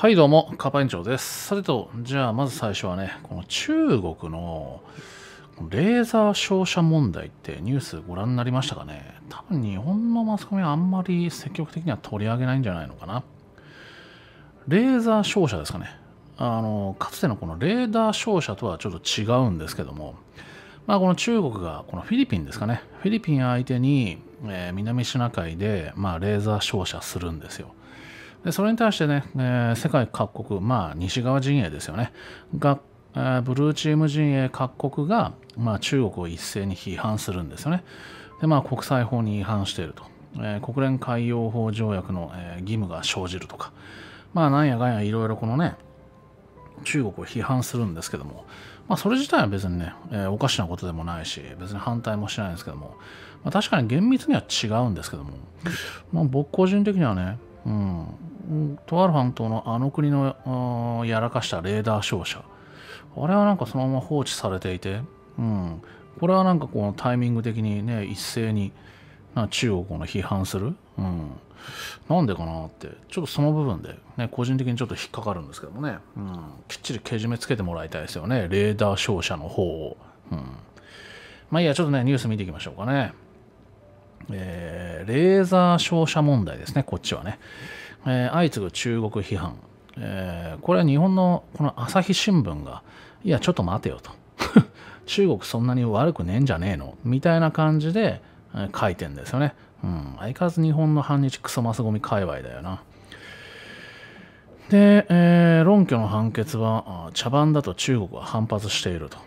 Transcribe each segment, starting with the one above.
はいどうも、カパ園長です。さてと、じゃあまず最初はね、この中国のレーザー照射問題ってニュースご覧になりましたかね？多分日本のマスコミはあんまり積極的には取り上げないんじゃないのかな。レーザー照射ですかね。あの、かつてのこのレーダー照射とはちょっと違うんですけども、まあこの中国がこのフィリピンですかね。フィリピン相手に、えー南シナ海で、まあ、レーザー照射するんですよ。でそれに対してね、えー世界各国、まあ、西側陣営ですよね、が、えーブルーチーム陣営各国が、まあ、中国を一斉に批判するんですよね。で、まあ、国際法に違反していると。えー国連海洋法条約の、えー義務が生じるとか、まあ、なんやかんやいろいろこのね、中国を批判するんですけども、まあ、それ自体は別にね、えーおかしなことでもないし、別に反対もしないんですけども、まあ、確かに厳密には違うんですけども、まあ、僕個人的にはね、うん、うんとある半島のあの国のやらかしたレーダー照射、あれはなんかそのまま放置されていて、うん、これはなんかこのタイミング的にね、一斉にな中国を批判する、うん、なんでかなって、ちょっとその部分で、ね、個人的にちょっと引っかかるんですけどもね、うん、きっちりけじめつけてもらいたいですよね、レーダー照射の方を。うん、まあいいや、ちょっとね、ニュース見ていきましょうかね。えーレーザー照射問題ですね、こっちはね。えー相次ぐ中国批判。えーこれは日本のこの朝日新聞が、いや、ちょっと待てよと。中国そんなに悪くねえんじゃねえのみたいな感じで、えー書いてんですよね。うん、相変わらず日本の反日クソマスゴミ界隈だよな。で、えー論拠の判決は茶番だと中国は反発していると。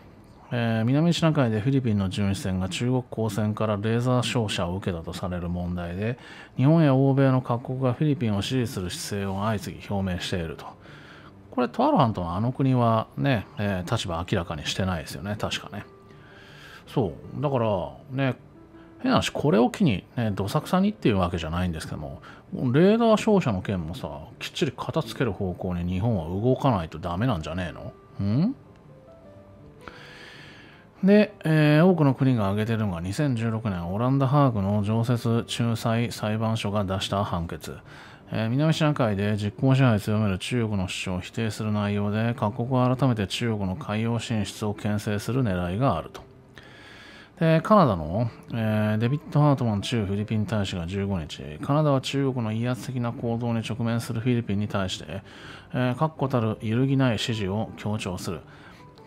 えー南シナ海でフィリピンの巡視船が中国公船からレーザー照射を受けたとされる問題で日本や欧米の各国がフィリピンを支持する姿勢を相次ぎ表明していると。これとある半島のあの国はね、えー立場明らかにしてないですよね。確かね。そう。だからね変な話これを機にねどさくさにっていうわけじゃないんですけどもレーダー照射の件もさきっちり片付ける方向に日本は動かないとダメなんじゃねえの？ん？で、えー多くの国が挙げているのが2016年オランダ・ハーグの常設仲裁裁判所が出した判決、えー南シナ海で実効支配を強める中国の主張を否定する内容で各国は改めて中国の海洋進出を牽制する狙いがあると。でカナダの、えーデビッド・ハートマン駐フィリピン大使が15日、カナダは中国の威圧的な行動に直面するフィリピンに対して、えー確固たる揺るぎない支持を強調する。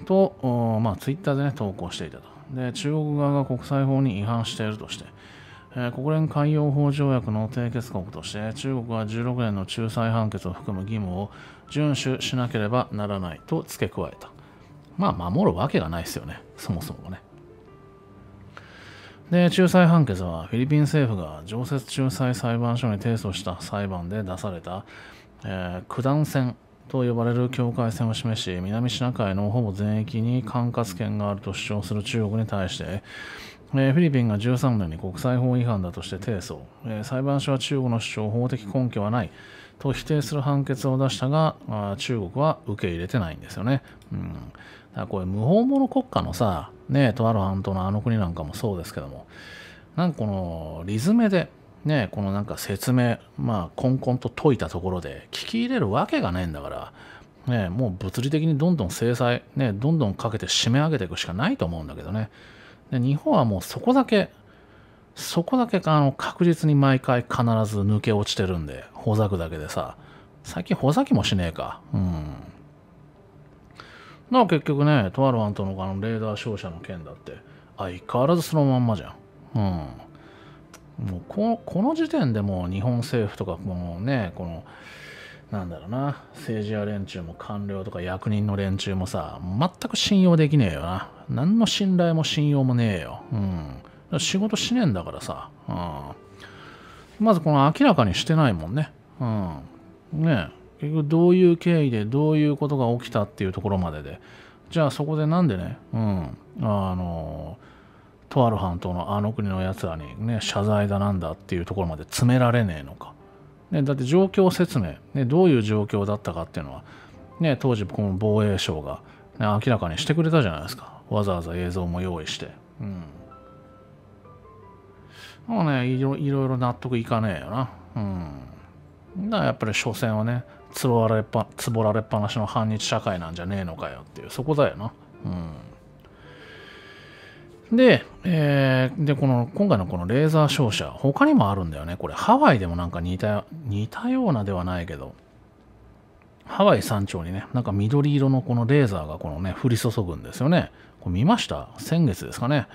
と、まあ、ツイッターで、ね、投稿していたと。で、中国側が国際法に違反しているとして、えー国連海洋法条約の締結国として、中国は16年の仲裁判決を含む義務を遵守しなければならないと付け加えた。まあ、守るわけがないですよね、そもそもね。で、仲裁判決はフィリピン政府が常設仲裁裁判所に提訴した裁判で出された、えー九段線と呼ばれる境界線を示し、南シナ海のほぼ全域に管轄権があると主張する中国に対して、えフィリピンが13年に国際法違反だとして提訴、え裁判所は中国の主張法的根拠はないと否定する判決を出したが、あ中国は受け入れてないんですよね。うん、だからこれ無法者国家のさ、ね、とある半島のあの国なんかもそうですけども、なんかこのリズムで、ね、このなんか説明、まあ、こんこんと解いたところで聞き入れるわけがないんだから、ね、もう物理的にどんどん制裁、ね、どんどんかけて締め上げていくしかないと思うんだけどね。で日本はもうそこだけ、そこだけあの確実に毎回必ず抜け落ちてるんで、ほざくだけでさ、最近ほざきもしねえか。うん。だから結局ね、とある半島のあのレーダー照射の件だって、相変わらずそのまんまじゃん。うん。もうこの時点でもう日本政府とかもうねこのなんだろうな政治家連中も官僚とか役人の連中もさ全く信用できねえよな。何の信頼も信用もねえよ、うん、仕事しねえんだからさ、うん、まずこの明らかにしてないもんね、うん、ね結局どういう経緯でどういうことが起きたっていうところまでで。じゃあそこでなんでね、うん、あのとある半島のあの国のやつらにね、謝罪だなんだっていうところまで詰められねえのか。ね、だって状況説明、ね、どういう状況だったかっていうのは、ね、当時この防衛省が、ね、明らかにしてくれたじゃないですか。わざわざ映像も用意して。うん。もうねいろ、いろ納得いかねえよな。うん。だからやっぱり所詮はねつぼられっぱつぼられっぱなしの反日社会なんじゃねえのかよっていうそこだよな。うん、で,、えー、でこの今回のこのレーザー照射他にもあるんだよね。これハワイでもなんか似た似たようなではないけど。ハワイ山頂にねなんか緑色のこのレーザーがこのね降り注ぐんですよね。これ見ました？先月ですかね。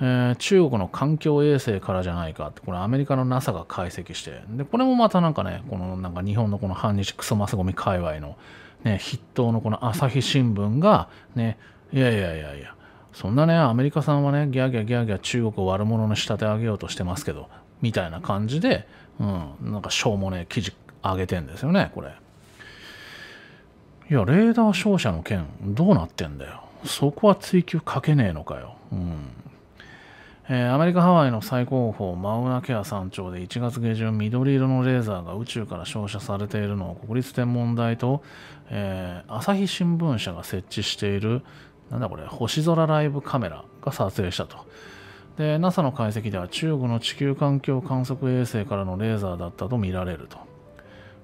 えー、中国の環境衛星からじゃないか。って、これアメリカの NASA が解析して、で、これもまたなんかね、このなんか日本のこの反日クソマスゴミ界隈のね、筆頭のこの朝日新聞がね、いやいやいやいや、そんなね、アメリカさんはね、ギャーギャーギャーギャー中国を悪者に仕立て上げようとしてますけど、みたいな感じで、うん、なんかしょうもね、記事上げてんですよね、これ。いや、レーダー照射の件、どうなってんだよ。そこは追求かけねえのかよ。うん。えー、アメリカ・ハワイの最高峰マウナケア山頂で1月下旬緑色のレーザーが宇宙から照射されているのを国立天文台と、えー、朝日新聞社が設置しているなんだこれ星空ライブカメラが撮影したと。で NASA の解析では中国の地球環境観測衛星からのレーザーだったと見られると。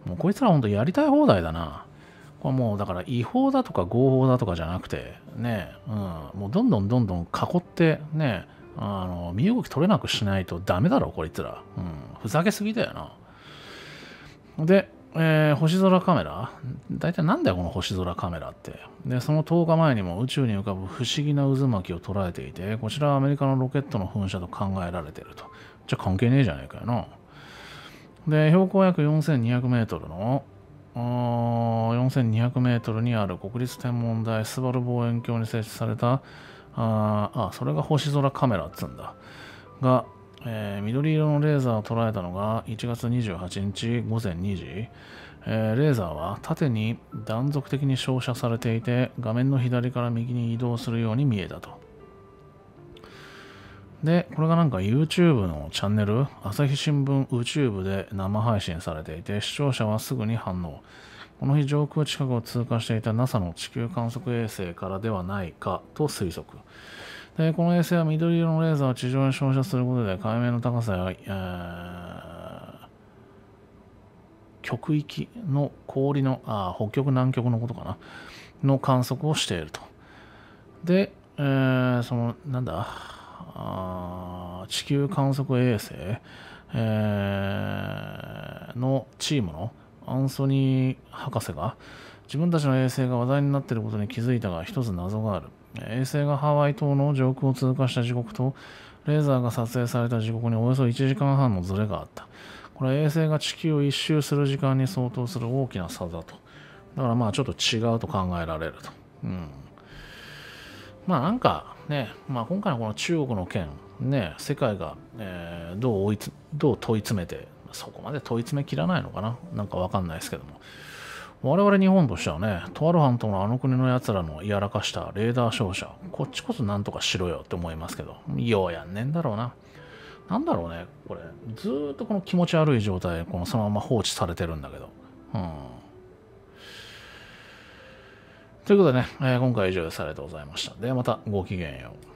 もうこいつら本当やりたい放題だな。これもうだから違法だとか合法だとかじゃなくてね、うん、もうどんどんどんどん囲ってねあの身動き取れなくしないとダメだろこいつら、うん、ふざけすぎだよな。で、えー、星空カメラ？大体なんだよこの星空カメラって。でその10日前にも宇宙に浮かぶ不思議な渦巻きを捉えていてこちらはアメリカのロケットの噴射と考えられていると。じゃあ関係ねえじゃねえかよな。で標高約4200メートルの4200メートルにある国立天文台スバル望遠鏡に設置されたああ、それが星空カメラっつうんだ。が、えー、緑色のレーザーを捉えたのが1月28日午前2時。えー、レーザーは縦に断続的に照射されていて、画面の左から右に移動するように見えたと。で、これがなんか YouTube のチャンネル、朝日新聞宇宙部で生配信されていて、視聴者はすぐに反応。この日上空近くを通過していた NASA の地球観測衛星からではないかと推測。でこの衛星は緑色のレーザーを地上に照射することで海面の高さや、極域の氷のあ北極南極のことかな？の観測をしていると。で、えー、そのなんだ？あ地球観測衛星、えー、のチームのアンソニー博士が自分たちの衛星が話題になっていることに気づいたが一つ謎がある。衛星がハワイ島の上空を通過した時刻とレーザーが撮影された時刻におよそ1時間半のズレがあった。これは衛星が地球を一周する時間に相当する大きな差だと。だからまあちょっと違うと考えられると。うん。まあなんかね、まあ今回のこの中国の件、ね、世界が、えー、どう追いどう問い詰めてそこまで問い詰めきらないのかな？なんかわかんないですけども。我々日本としてはね、とある半島のあの国の奴らのやらかしたレーダー照射、こっちこそなんとかしろよって思いますけど、ようやんねんだろうな。なんだろうね、これ。ずーっとこの気持ち悪い状態、このそのまま放置されてるんだけど。うん。ということでね、えー、今回以上です。ありがとうございました。ではまたごきげんよう。